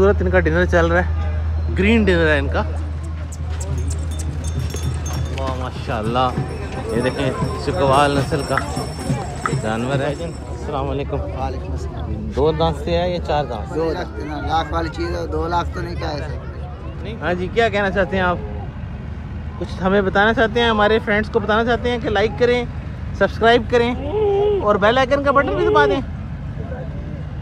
खूबसूरत इनका डिनर चल रहा है। ग्रीन डिनर है इनका। वाह माशाल्लाह। ये देखें सुकवाल नस्ल का जानवर है। जिन दो दांत से है या चार दांत? दो लाख वाली चीज़ है दो लाख तो नहीं कह सकते। हाँ जी क्या कहना चाहते हैं आप? कुछ हमें बताना चाहते हैं हमारे फ्रेंड्स को बताना चाहते हैं कि लाइक करें सब्सक्राइब करें और बेल आइकन का बटन भी दबा दें।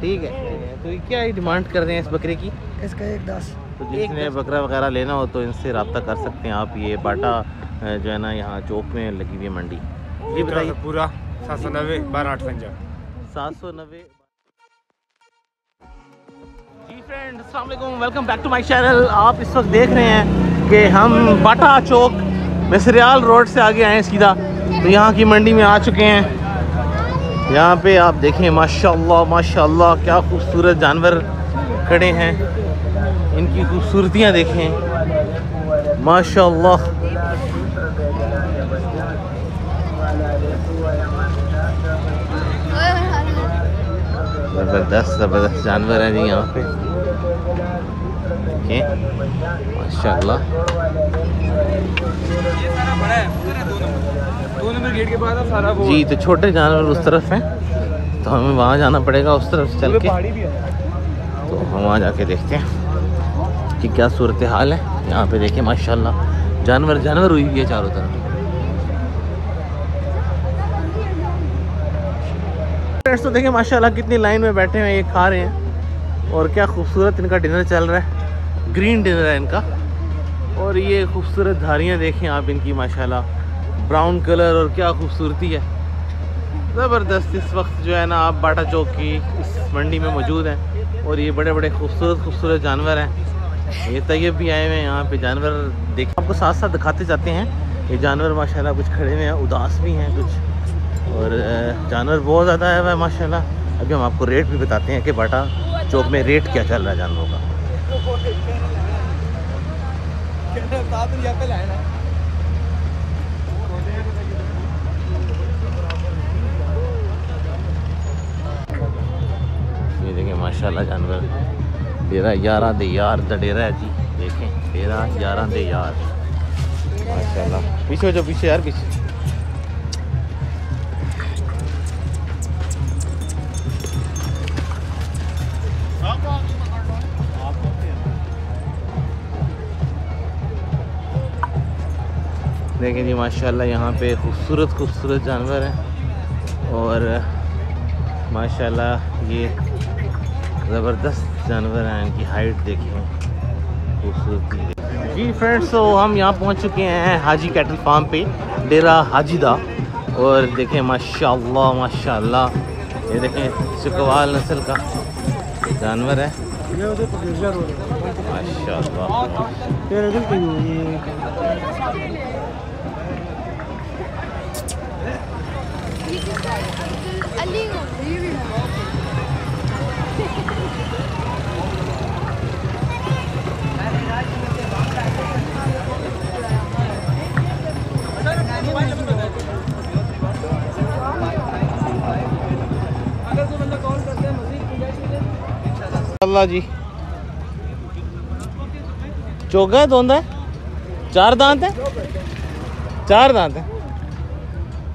ठीक है। तो ये क्या डिमांड कर रहे हैं इस बकरे की? इसका एक दस? तो जिसने बकरा वगैरह लेना हो तो इनसे रब्ता कर सकते हैं आप। ये बाटा जो है ना यहाँ चौक में लगी हुई है मंडी। जी बताइए। पूरा सात सौ नब्बे बारह अठवंजा सात सौ नब्बे। जी फ्रेंड अस्सलाम welcome back to my channel आप इस वक्त देख रहे हैं कि हम बाटा चौक मिसरियाल रोड से आगे आए हैं सीधा। तो यहाँ की मंडी में आ चुके हैं। यहाँ पे आप देखें, माशाल्लाह माशाल्लाह, क्या खूबसूरत जानवर खड़े हैं। इनकी खूबसूरतियाँ देखें। माशाल्लाह। ज़बरदस्त ज़बरदस्त जानवर हैं जी यहाँ पे। देखिए माशाल्लाह। दो नंबर गेट के बाद सारा वो जी तो छोटे जानवर उस तरफ़ हैं तो हमें वहाँ जाना पड़ेगा उस तरफ़ से चल के। तो हम वहाँ जाके देखते हैं कि क्या सूरत हाल है। यहाँ पे देखिए माशाल्लाह जानवर जानवर हुई हुई है चारों तरफ़। फ्रेंड्स तो देखिए माशाल्लाह कितनी लाइन में बैठे हुए हैं ये खा रहे हैं। और क्या खूबसूरत इनका डिनर चल रहा है। ग्रीन डिनर है इनका। और ये खूबसूरत धारियाँ देखें आप इनकी माशाल्लाह। ब्राउन कलर और क्या खूबसूरती है। ज़बरदस्त इस वक्त जो है ना आप बाटा चौक की इस मंडी में मौजूद हैं और ये बड़े बड़े खूबसूरत खूबसूरत जानवर हैं। ये तैयब भी आए हुए हैं यहाँ पे, जानवर देख आपको साथ साथ दिखाते जाते हैं ये जानवर माशाल्लाह कुछ खड़े हुए हैं, उदास भी हैं कुछ। और जानवर बहुत ज़्यादा आया हुआ है माशाल्लाह। अभी हम आपको रेट भी बताते हैं कि बाटा चौक में रेट क्या चल रहा है जानवरों का ये देखें माशाल्लाह, जानवर। डेरा यारा दे यार दा डेरा है जी। देखें, डेरा यारा दे यार। माशाल्लाह। पीछे हो जाओ, पीछे यार, पीछे। देखें जी, माशाल्लाह, यहाँ पे खूबसूरत खूबसूरत जानवर हैं। और, माशाल्लाह, ये ज़बरदस्त जानवर हैं, इनकी हाइट देखें खूबसूरती। जी फ्रेंड्स तो हम यहाँ पहुँच चुके हैं हाजी कैटल फार्म पे, डेरा हाजीदा। और देखें, माशाल्लाह माशाल्लाह। ये देखें, सुकवाल नस्ल का जानवर है। माशाल्लाह जी। चौगा दोंदा है? चार दांत है? चार दांत है।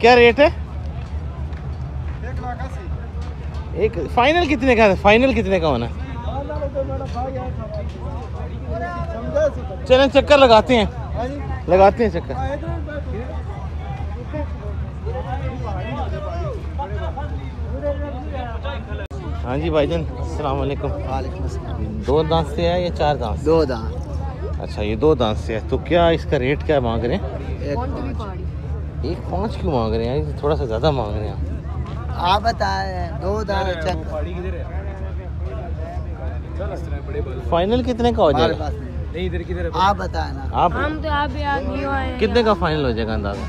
क्या रेट है? एक फाइनल कितने का है? फाइनल कितने का होना है? चलें चक्कर लगाते हैं। लगाते हैं चक्कर। हाँ जी भाईजान अस्सलाम वालेकुम। वालेकुम दो दांत से है या चार दांत दो दांत। अच्छा ये दो दांत से है तो क्या इसका रेट क्या मांग रहे हैं? एक पाँच। एक पाँच क्यों मांग रहे हैं थोड़ा सा ज़्यादा मांग रहे हैं आप। बताए दो दांत चेक पहाड़ी किधर है चल इस तरह बड़े बल फाइनल कितने का हो जाएगा? नहीं। इधर किधर आप बताए ना आप हम तो आप भी आए कितने का फाइनल हो जाएगा अंदाज़ा?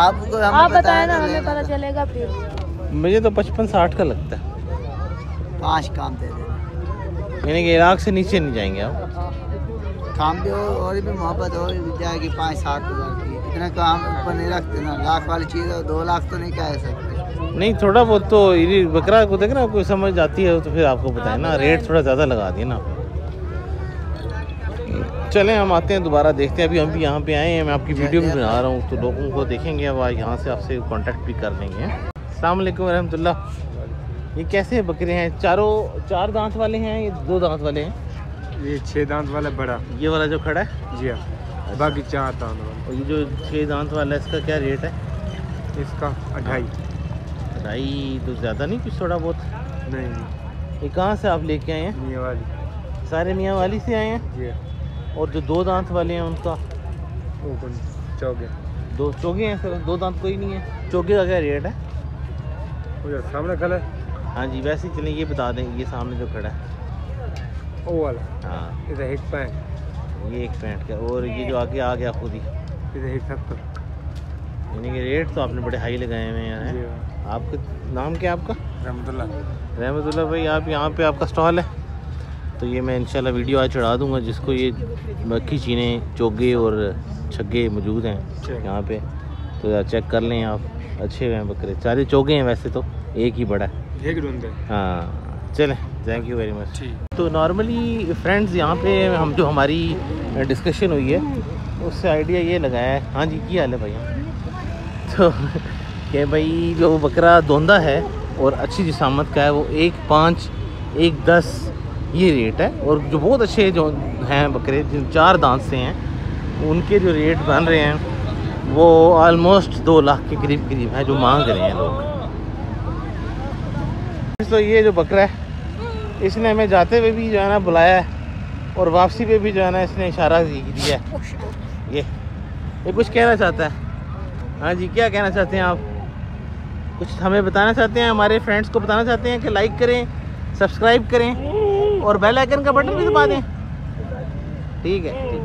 आपको आप बताए ना हमें पता चलेगा फिर। मुझे तो पचपन साठ का लगता है। पाँच काम दे देना। यानी कि इराक से नीचे नहीं जाएँगे आप? काम भी हो और भी मोहब्बत हो जाएगी पाँच सात हज़ार की। इतना काम ऊपर नहीं रखते ना। लाख वाली चीज़ है दो लाख तो नहीं कह सकते। नहीं थोड़ा बहुत तो ये बकरा को देख ना कोई समझ जाती है तो फिर आपको बताए ना रेट थोड़ा ज़्यादा लगा दिए ना चलें हम आते हैं दोबारा देखते हैं अभी हम भी यहाँ पे आए हैं मैं आपकी वीडियो भी बना रहा हूँ तो लोगों को देखेंगे अब यहाँ से आपसे कांटेक्ट भी कर लेंगे। अस्सलाम वालेकुम ये कैसे बकरे हैं? चारों चार दांत वाले हैं ये दो दांत वाले हैं? ये छः दांत वाला बड़ा। ये वाला जो खड़ा है? जी हाँ। बाकी चार दांत वाला। और ये जो छः दांत वाला है इसका क्या रेट है? इसका अढ़ाई। ढाई तो ज़्यादा नहीं कुछ थोड़ा बहुत? नहीं। ये कहाँ से आप लेके आए हैं? ये वाली सारे मियाँ वाली से आए हैं? जी। और जो दो दांत वाले हैं उनका? चौके दो चोगे हैं सर दो दांत कोई नहीं है। चोगे का क्या रेट है? सामने खड़ा है। हाँ जी वैसे चलें ये बता दें ये सामने जो खड़ा है। वो वाला। हाँ। इधर एक पैंट। ये एक पैंट का और ये जो आगे आ गया खुद ही। इधर एक सत्तर यानी कि रेट तो आपने बड़े हाई लगाए हुए हैं हाँ। आपका नाम क्या आपका? रहमतुल्ला रहमतुल्ला भाई आप यहाँ पे आपका स्टॉल है? तो ये मैं इंशाल्लाह वीडियो आज चढ़ा दूँगा जिसको ये मक्खी चीने चोगे और छग्गे मौजूद हैं यहाँ पे। तो यार चेक कर लें आप अच्छे हुए हैं बकरे। सारे चोगे हैं वैसे तो एक ही बड़ा है। एक हाँ चलें थैंक यू वेरी मच तो नॉर्मली फ्रेंड्स यहाँ पे हम जो हमारी डिस्कशन हुई है उससे आइडिया ये लगाया है। हाँ जी की हाल है भैया तो कि भाई जो बकरा धोंदा है और अच्छी जिसामत का है, वो एक पाँच, एक दस, ये रेट है। और जो बहुत अच्छे जो हैं बकरे, जिन चार दांत से हैं, उनके जो रेट बन रहे हैं, वो ऑलमोस्ट दो लाख के करीब करीब है, जो मांग रहे हैं लोग। तो ये जो बकरा है, इसने हमें जाते हुए भी जो है ना बुलाया है और वापसी पे भी जो है ना इसने इशारा दिया है। ये ये कुछ कहना चाहता है? हाँ जी क्या कहना चाहते हैं आप? कुछ हमें बताना चाहते हैं हमारे फ्रेंड्स को बताना चाहते हैं कि लाइक करें सब्सक्राइब करें और बेल आइकन का बटन भी दबा दें। ठीक है ठीक।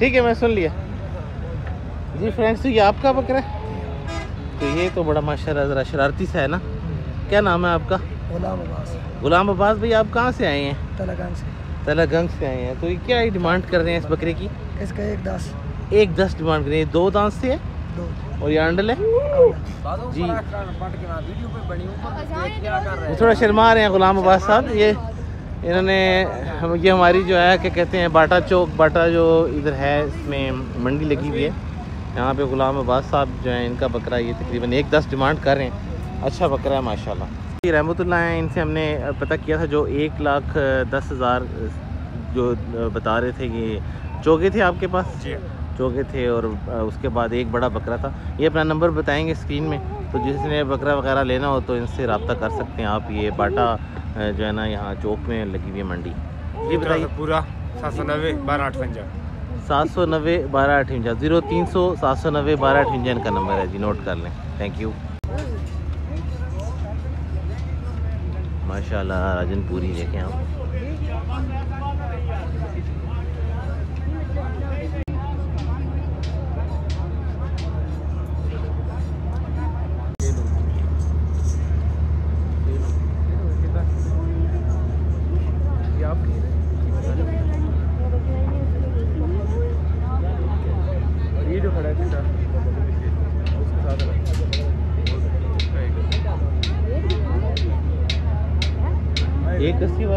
ठीक है मैं सुन लिया। जी फ्रेंड्स तो ये आपका बकरा है? तो ये तो बड़ा माशा ज़रा शरारती सा है ना? क्या नाम है आपका? गुलाम अब्बास। गुलाम अब्बास भाई आप कहाँ से आए हैं? तलागंज से। तलागंग से आए हैं। तो ये क्या डिमांड कर रहे हैं इस बकरे की? इसका एक दस। एक दस डिमांड कर। रहे दो दांत से है और ये अंडल है। जी। ये थोड़ा शर्मा रहे हैं गुलाम अब्बास साहब। ये इन्होंने हम ये हमारी जो है क्या कहते हैं बाटा चौक बाटा जो इधर है इसमें मंडी लगी हुई है। यहाँ पे गुलाम अब्बास साहब जो है इनका बकरा ये तकरीबन एक दस डिमांड कर रहे हैं। अच्छा बकरा है माशाल्लाह। ये रहमतुल्लाह हैं। इनसे हमने पता किया था जो एक लाख दस हज़ार जो बता रहे थे ये चौके थे आपके पास? जी। चौके थे और उसके बाद एक बड़ा बकरा था। ये अपना नंबर बताएँगे स्क्रीन में। तो जिसने बकरा वगैरह लेना हो तो इनसे रबता कर सकते हैं आप। ये बाटा जो है ना यहाँ चौक में लगी हुई है मंडी। जी बताइए। पूरा सात सौ नब्बे बारह अठवंजा। सात सौ नब्बे बारह अठवंजा। ज़ीरो तीन सौ सात सौ नब्बे बारह अठवंजा इनका नंबर है जी। नोट कर लें। थैंक यू माशाल्लाह राजन पूरी देखें आप।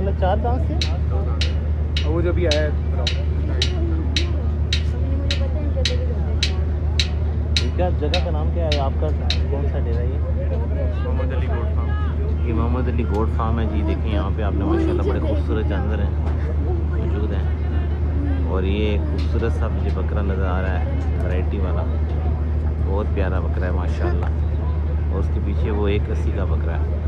वाला चार दांत से? और वो जो भी आया है क्या जगह का नाम क्या है? आपका कौन सा डेरा ये? Mohammad Ali goat farm. ये मोहम्मद अली गोड फार्म है जी देखिए यहाँ पे आपने माशाल्लाह बड़े खूबसूरत जानवर हैं मौजूद हैं। और ये खूबसूरत सा मुझे बकरा नज़र आ रहा है वैरायटी वाला। बहुत प्यारा बकरा है माशाल्लाह। और उसके पीछे वो एक अस्सी का बकरा है।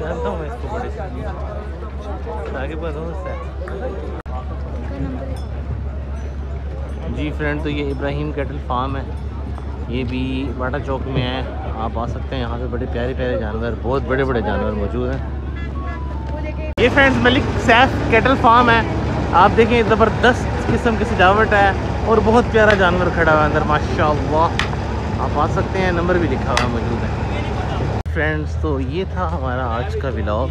जानता हूँ इसको बड़े आगे उससे जी फ्रेंड तो ये इब्राहिम कैटल फार्म है। ये भी बाटा चौक में है। आप आ सकते हैं। यहाँ पे बड़े प्यारे प्यारे जानवर, बहुत बड़े बड़े जानवर मौजूद हैं। ये friends, Malik Saif cattle farm है। आप देखें ज़बरदस्त किस्म की सजावट है। और बहुत प्यारा जानवर खड़ा हुआ है अंदर, माशाल्लाह। आप आ सकते हैं, नंबर भी लिखा हुआ मौजूद है। फ्रेंड्स तो ये था हमारा आज का व्लॉग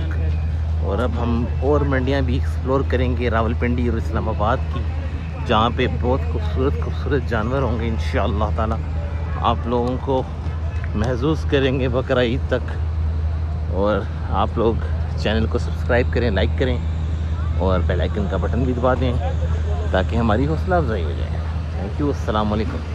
और अब हम और मंडियाँ भी एक्सप्लोर करेंगे रावलपिंडी और इस्लामाबाद की, जहाँ पे बहुत खूबसूरत खूबसूरत जानवर होंगे इन ताला। आप लोगों को महसूस करेंगे बकरा ईद तक। और आप लोग चैनल को सब्सक्राइब करें, लाइक करें और बेल आइकन का बटन भी दबा दें, ताकि हमारी हौसला अफजाई हो जाए। थैंक यू अस्सलाम वालेकुम